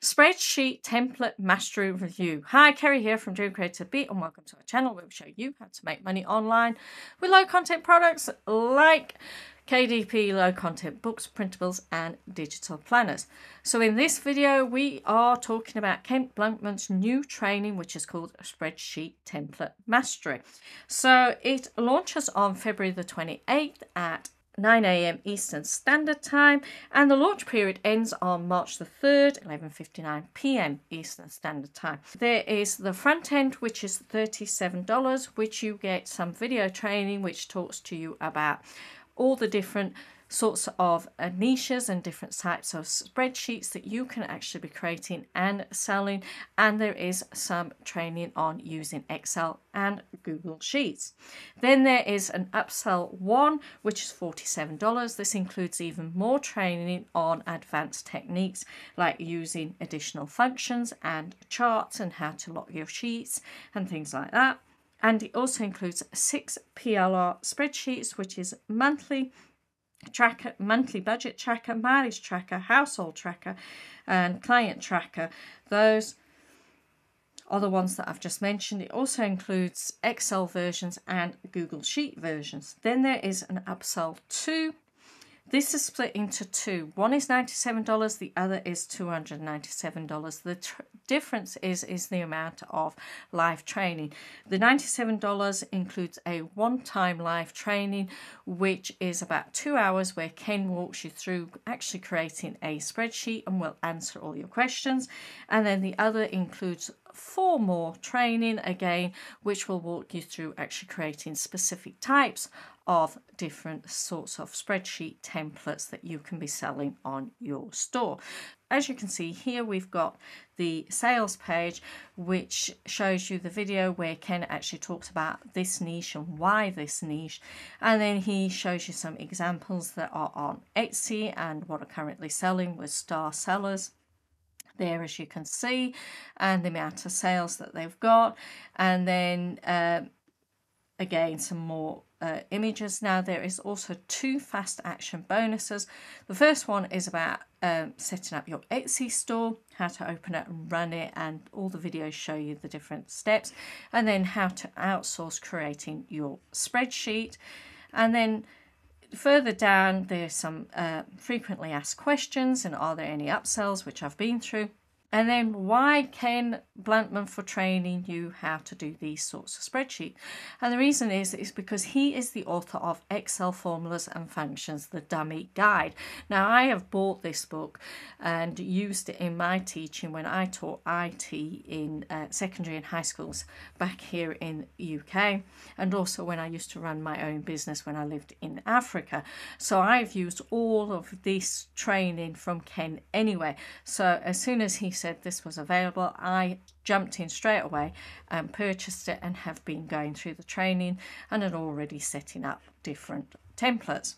Spreadsheet Template Mastery Review. Hi, Kerie here from Dream Creative Bee, and welcome to our channel where we show you how to make money online with low content products like KDP low content books, printables, and digital planners. So, in this video, we are talking about Ken Bluttman's new training, which is called Spreadsheet Template Mastery. So, it launches on February the 28th at 9 a.m. Eastern Standard Time, and the launch period ends on March the 3rd, 11:59 p.m. Eastern Standard Time. There is the front end, which is $37, which you get some video training, which talks to you about all the different sorts of uh, niches and different types of spreadsheets that you can actually be creating and selling. And there is some training on using Excel and Google Sheets. Then there is an upsell one, which is $47. This includes even more training on advanced techniques like using additional functions and charts and how to lock your sheets and things like that. And it also includes six PLR spreadsheets, which is monthly tracker, monthly budget tracker, mileage tracker, household tracker, and client tracker. Those are the ones that I've just mentioned. It also includes Excel versions and Google Sheet versions. Then there is an upsell 2 this is split into two. One is $97, the other is $297. The tr- difference is, is the amount of live training. The $97 includes a one-time live training, which is about two hours where Ken walks you through actually creating a spreadsheet and will answer all your questions. And then the other includes four more training again, which will walk you through actually creating specific types of different sorts of spreadsheet templates that you can be selling on your store. As you can see here, we've got the sales page, which shows you the video where Ken actually talks about this niche and why this niche. And then he shows you some examples that are on Etsy and what are currently selling with star sellers there as you can see and the amount of sales that they've got and then uh, again some more uh, images. Now, there is also two fast action bonuses. The first one is about um, setting up your Etsy store, how to open it and run it, and all the videos show you the different steps, and then how to outsource creating your spreadsheet. And then further down, there's some uh, frequently asked questions and are there any upsells, which I've been through. And then why Ken Bluttman for training you how to do these sorts of spreadsheets? And the reason is is because he is the author of Excel Formulas and Functions, the Dummy Guide. Now I have bought this book and used it in my teaching when I taught IT in uh, secondary and high schools back here in UK, and also when I used to run my own business when I lived in Africa. So I've used all of this training from Ken anyway. So as soon as he said this was available, I jumped in straight away and purchased it and have been going through the training and are already setting up different templates.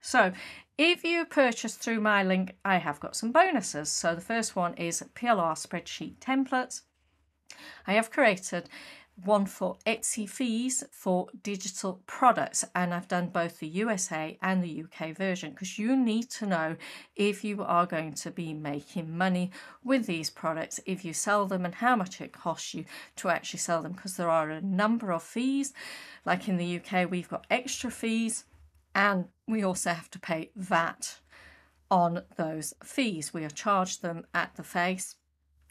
So, if you purchase through my link, I have got some bonuses. So, the first one is PLR spreadsheet templates. I have created one for Etsy fees for digital products. And I've done both the USA and the UK version because you need to know if you are going to be making money with these products, if you sell them, and how much it costs you to actually sell them because there are a number of fees. Like in the UK, we've got extra fees and we also have to pay VAT on those fees. We are charged them at the face.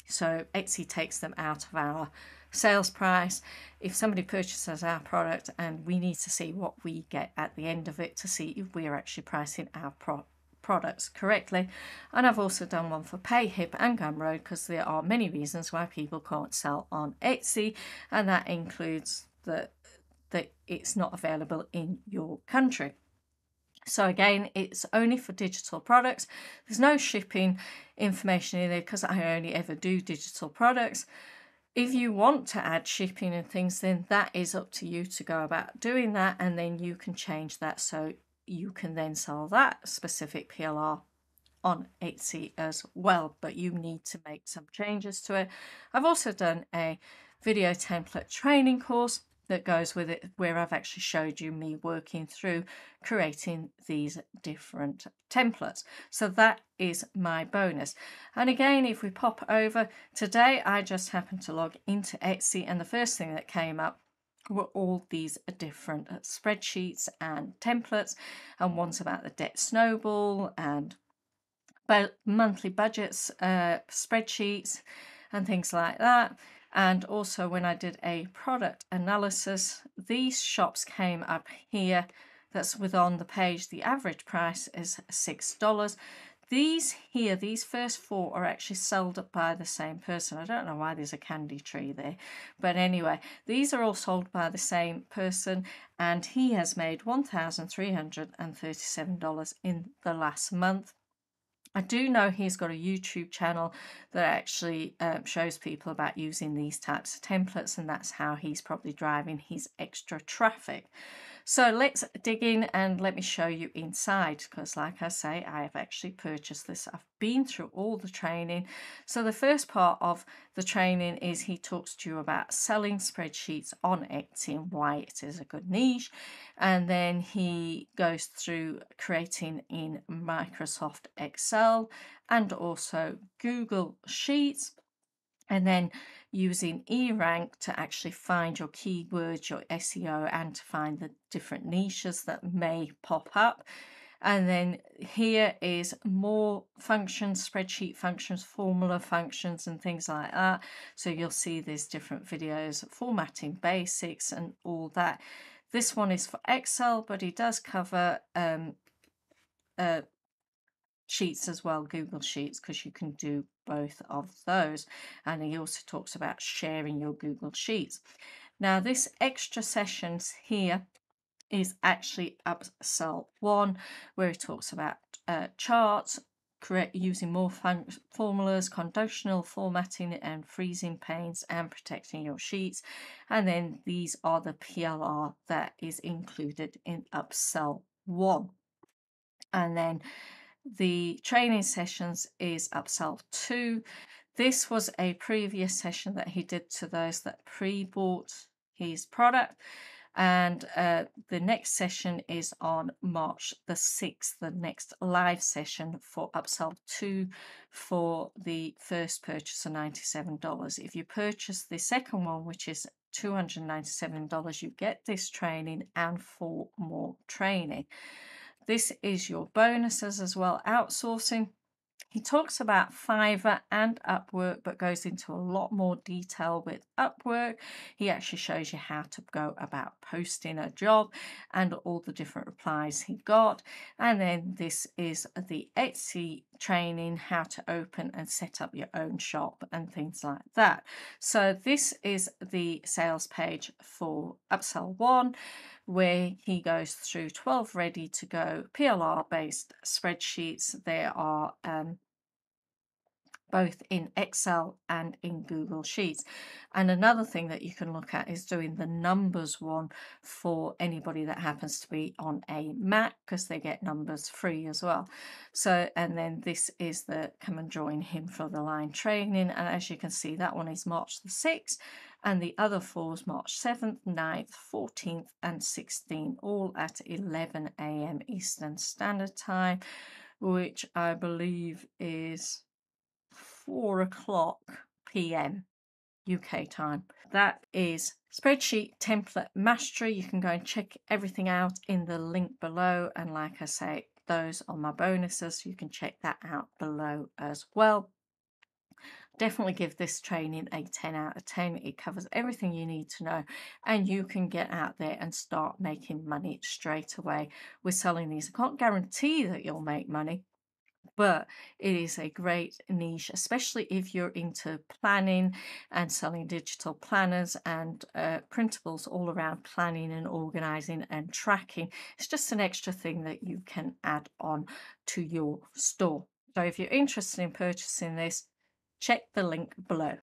So Etsy takes them out of our sales price. If somebody purchases our product and we need to see what we get at the end of it to see if we're actually pricing our pro- products correctly. And I've also done one for PayHip and Gumroad because there are many reasons why people can't sell on Etsy, and that includes that that it's not available in your country. So again, it's only for digital products. There's no shipping information in there because I only ever do digital products. If you want to add shipping and things, then that is up to you to go about doing that, and then you can change that so you can then sell that specific PLR on Etsy as well. But you need to make some changes to it. I've also done a video template training course that goes with it where I've actually showed you me working through creating these different templates. So that is my bonus. And again, if we pop over today, I just happened to log into Etsy and the first thing that came up were all these different spreadsheets and templates and one's about the debt snowball and monthly budgets uh, spreadsheets and things like that and also when I did a product analysis, these shops came up here. That's with on the page. The average price is $6. These here, these first four are actually sold by the same person. I don't know why there's a candy tree there. But anyway, these are all sold by the same person and he has made $1,337 in the last month. I do know he's got a YouTube channel that actually um, shows people about using these types of templates, and that's how he's probably driving his extra traffic. So let's dig in and let me show you inside because like I say, I have actually purchased this. I've been through all the training. So the first part of the training is he talks to you about selling spreadsheets on Etsy and why it is a good niche. And then he goes through creating in Microsoft Excel and also Google Sheets and then using eRank to actually find your keywords, your SEO, and to find the different niches that may pop up. And then here is more functions, spreadsheet functions, formula functions, and things like that. So you'll see there's different videos, formatting basics, and all that. This one is for Excel, but he does cover um, uh, Sheets as well, Google Sheets, because you can do both of those. And he also talks about sharing your Google Sheets. Now, this extra sessions here is actually upsell one, where he talks about uh, charts, correct using more formulas, conditional formatting and freezing panes and protecting your sheets. And then these are the PLR that is included in upsell one. And then the training sessions is upsell two. This was a previous session that he did to those that pre-bought his product. And uh, the next session is on March the 6th, the next live session for upsell two for the first purchase of $97. If you purchase the second one, which is $297, you get this training and four more training. This is your bonuses as well, outsourcing. He talks about Fiverr and Upwork, but goes into a lot more detail with Upwork. He actually shows you how to go about posting a job and all the different replies he got. And then this is the Etsy training, how to open and set up your own shop and things like that. So this is the sales page for Upsell 1 where he goes through 12 ready to go PLR based spreadsheets. There are um, both in Excel and in Google Sheets. And another thing that you can look at is doing the numbers one for anybody that happens to be on a Mac because they get numbers free as well. So, and then this is the come and join him for the line training. And as you can see, that one is March the 6th and the other four is March 7th, 9th, 14th, and 16th, all at 11 a.m. Eastern Standard Time, which I believe is 4 o'clock p.m. UK time. That is Spreadsheet Template Mastery. You can go and check everything out in the link below. And like I say, those are my bonuses. You can check that out below as well. Definitely give this training a 10 out of 10. It covers everything you need to know, and you can get out there and start making money straight away with selling these. I can't guarantee that you'll make money, but it is a great niche, especially if you're into planning and selling digital planners and uh, printables all around planning and organizing and tracking. It's just an extra thing that you can add on to your store. So if you're interested in purchasing this, check the link below.